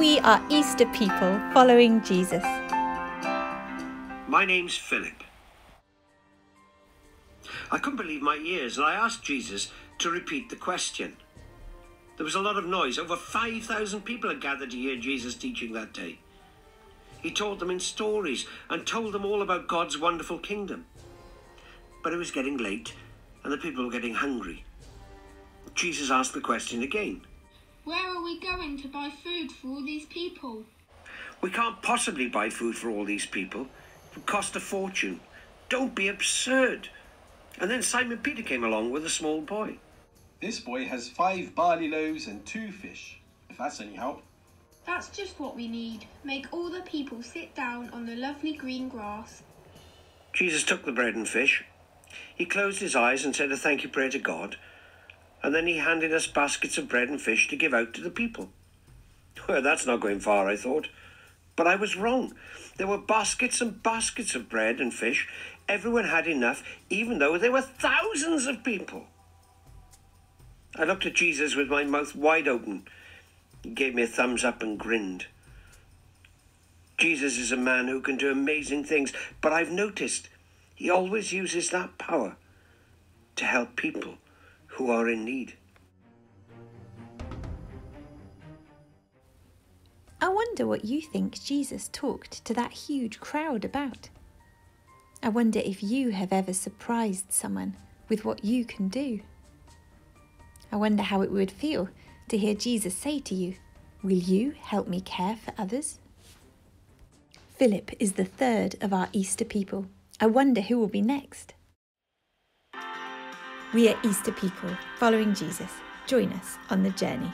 We are Easter people following Jesus. My name's Philip. I couldn't believe my ears and I asked Jesus to repeat the question. There was a lot of noise. Over 5,000 people had gathered to hear Jesus teaching that day. He told them in stories and told them all about God's wonderful kingdom. But it was getting late and the people were getting hungry. Jesus asked the question again. Where are we going to buy food for all these people? We can't possibly buy food for all these people. It would cost a fortune. Don't be absurd. And then Simon Peter came along with a small boy. This boy has five barley loaves and two fish, if that's any help. That's just what we need. Make all the people sit down on the lovely green grass. Jesus took the bread and fish. He closed his eyes and said a thank you prayer to God. And then he handed us baskets of bread and fish to give out to the people. Well, that's not going far, I thought. But I was wrong. There were baskets and baskets of bread and fish. Everyone had enough, even though there were thousands of people. I looked at Jesus with my mouth wide open. He gave me a thumbs up and grinned. Jesus is a man who can do amazing things, but I've noticed he always uses that power to help people who are in need. I wonder what you think Jesus talked to that huge crowd about. I wonder if you have ever surprised someone with what you can do. I wonder how it would feel to hear Jesus say to you, Will you help me care for others? Philip is the third of our Easter people. I wonder who will be next. We are Easter people following Jesus. Join us on the journey.